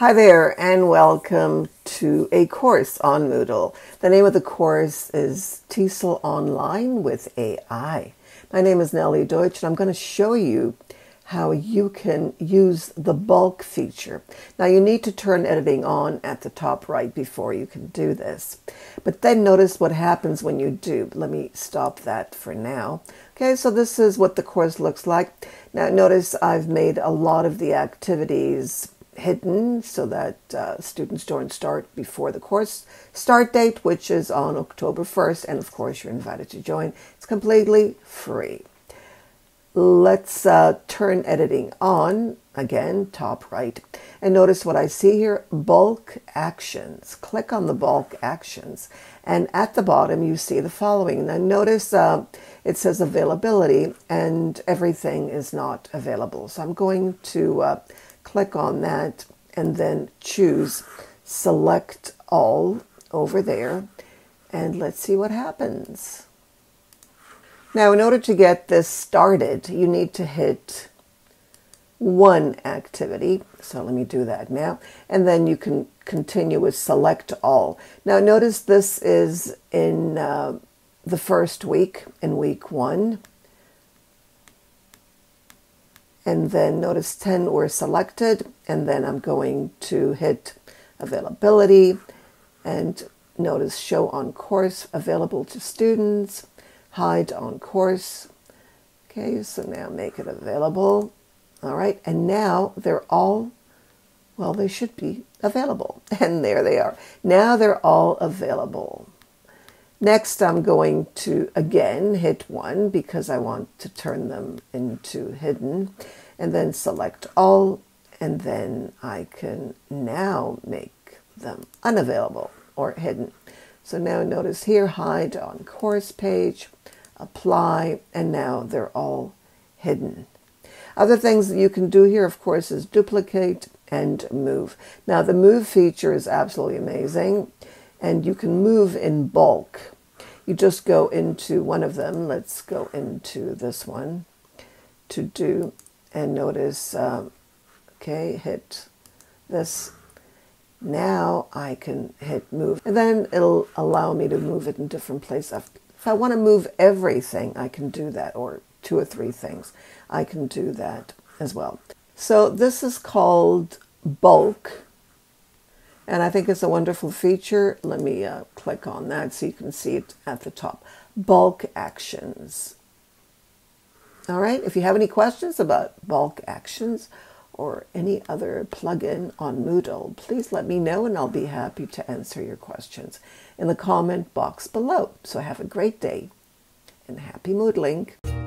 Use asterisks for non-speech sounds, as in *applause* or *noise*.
Hi there, and welcome to a course on Moodle. The name of the course is TESOL Online with AI. My name is Nellie Deutsch, and I'm going to show you how you can use the bulk feature. Now, you need to turn editing on at the top right before you can do this. But then notice what happens when you do. Let me stop that for now. Okay, so this is what the course looks like. Now, notice I've made a lot of the activities hidden so that uh, students don't start before the course start date, which is on October 1st. And of course, you're invited to join. It's completely free. Let's uh, turn editing on again, top right. And notice what I see here bulk actions. Click on the bulk actions. And at the bottom, you see the following. Now, notice uh, it says availability, and everything is not available. So I'm going to uh, click on that and then choose select all over there and let's see what happens. Now in order to get this started you need to hit one activity so let me do that now and then you can continue with select all. Now notice this is in uh, the first week in week one and then notice 10 were selected and then I'm going to hit availability and notice show on course available to students hide on course. Okay so now make it available. All right and now they're all well they should be available. *laughs* And there they are. Now they're all available next I'm going to again hit one because I want to turn them into hidden and then select all and then I can now make them unavailable or hidden. So now notice here, hide on course page, apply, and now they're all hidden. Other things that you can do here, of course, is duplicate and move. Now the move feature is absolutely amazing and you can move in bulk. You just go into one of them. Let's go into this one to do and notice, um, okay, hit this. Now I can hit move and then it'll allow me to move it in different places. If I want to move everything, I can do that or two or three things. I can do that as well. So this is called bulk and I think it's a wonderful feature. Let me uh, click on that so you can see it at the top. Bulk actions. All right, if you have any questions about bulk actions or any other plugin on Moodle, please let me know and I'll be happy to answer your questions in the comment box below. So have a great day and happy Moodling.